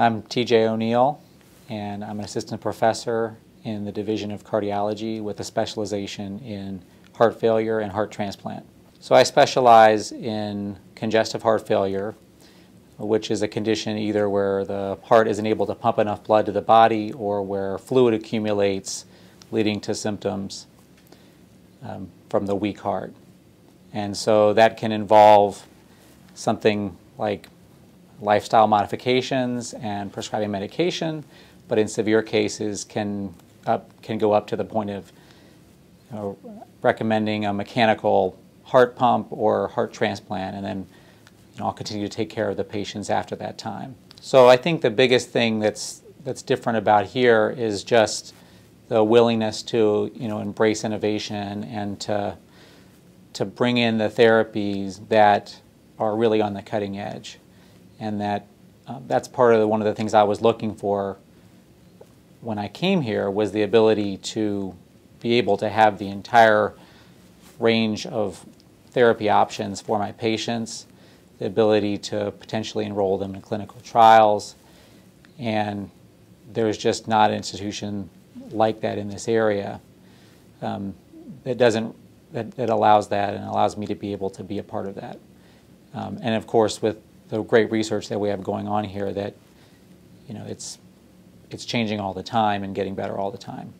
I'm TJ O'Neill, and I'm an assistant professor in the Division of Cardiology with a specialization in heart failure and heart transplant. So I specialize in congestive heart failure, which is a condition either where the heart isn't able to pump enough blood to the body or where fluid accumulates, leading to symptoms um, from the weak heart. And so that can involve something like lifestyle modifications and prescribing medication, but in severe cases can, up, can go up to the point of you know, recommending a mechanical heart pump or heart transplant, and then you know, I'll continue to take care of the patients after that time. So I think the biggest thing that's that's different about here is just the willingness to you know embrace innovation and to to bring in the therapies that are really on the cutting edge, and that uh, that's part of the, one of the things I was looking for when I came here was the ability to be able to have the entire range of therapy options for my patients, the ability to potentially enroll them in clinical trials, and there's just not an institution like that in this area um, that doesn't that, that, allows that and allows me to be able to be a part of that. Um, and of course, with the great research that we have going on here, that you know it's it's changing all the time and getting better all the time.